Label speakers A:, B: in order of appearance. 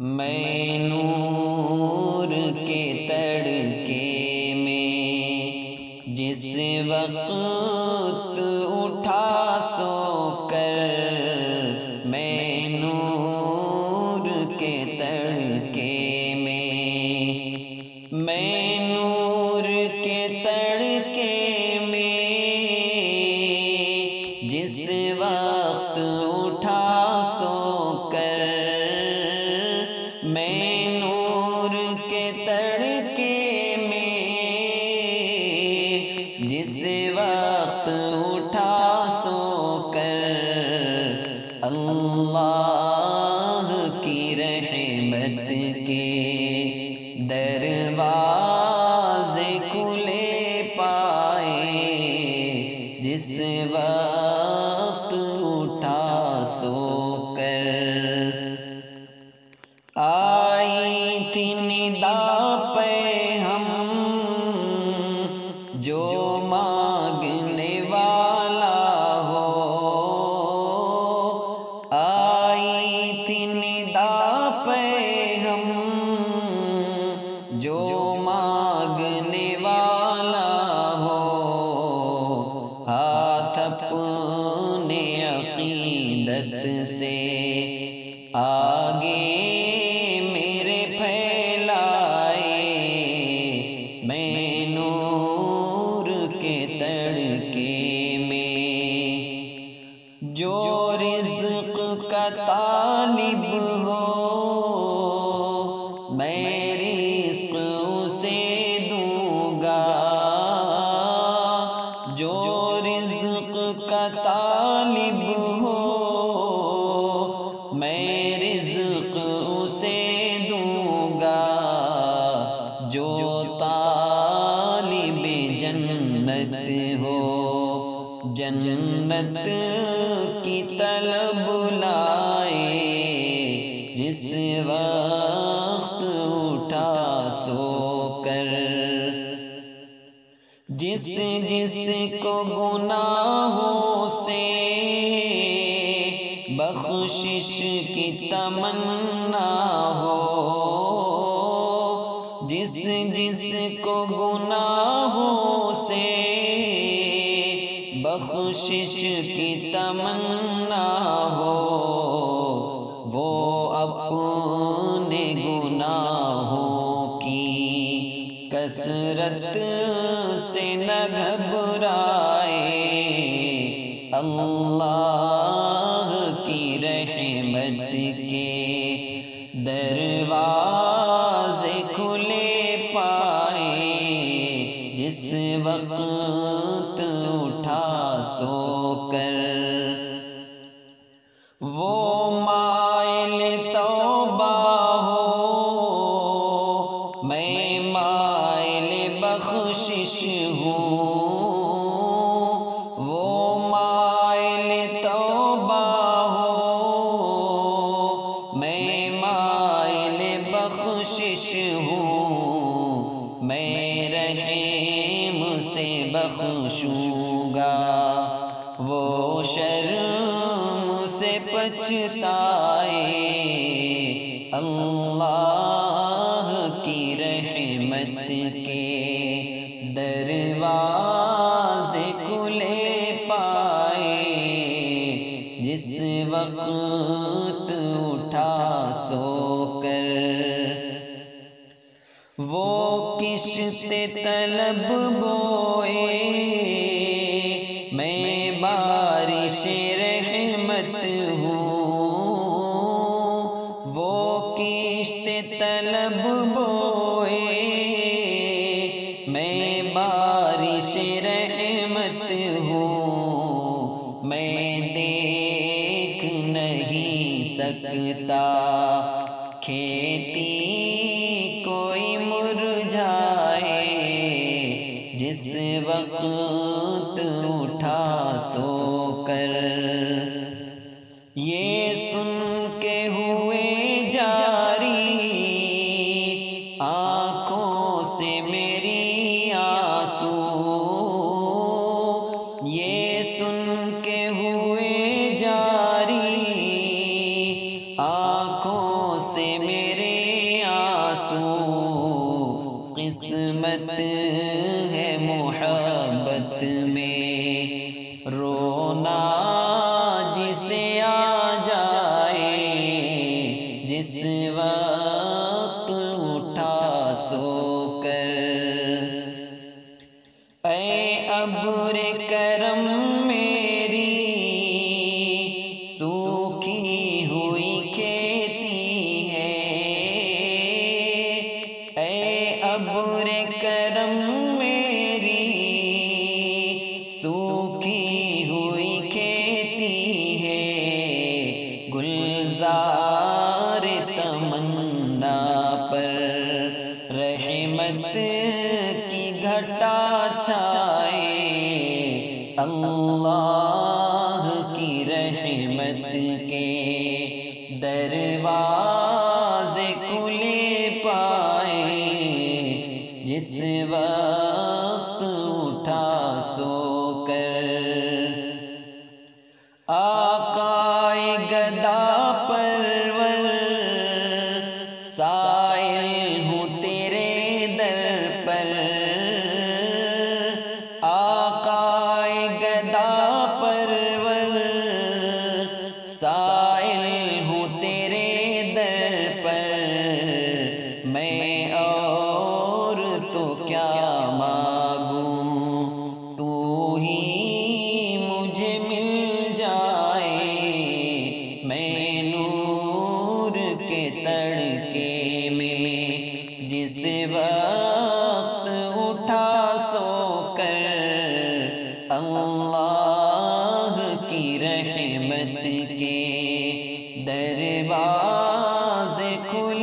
A: मैं नूर के तड़के में जिस वक्त उठा सो अल्लाह की रहमत के दरवाजे खुले पाए, जिस वक्त उठा सो कर। आई थी निदा पे हम, जो मांगने दूँगा। जो का तालिब हो, मैं दूँगा। जो हो, जन्नत की तलब लाए, जिस वक्त जिस जिस को गुनाहों से बख्शिश की तमन्ना हो। जिस जिस को गुनाहों से बख्शिश की तमन्ना हो। अल्लाह की रहमत के दरवाजे खुले पाए, जिस वक्त उठा सो कर वो माइल तौबा हो, मैं माइल बख्शिश हूँ। रहम से बख्शूँगा। वो शर्म से पछताए। अल्लाह की रहमत के दरवाजे खुले पाए। जिस वक्त उठा सो कर वो किश्ते तलब बोए। मैं बारिश रहमत हूँ। वो किश्ते तलब बोए। मैं बारिश रहमत हूँ। मैं देख नहीं सकता। खेती कोई मुरझाए जिस वक्त उठा सो कर ये सुन रोना जिसे आ जाए जिस वक्त उठा सो कर करम की घटा छाए। अल्लाह की रहमत के दरवाजे खुले पाए। जिस वक्त उठा सो कर आकाए गदा परवर साइल के दरवाजे खुले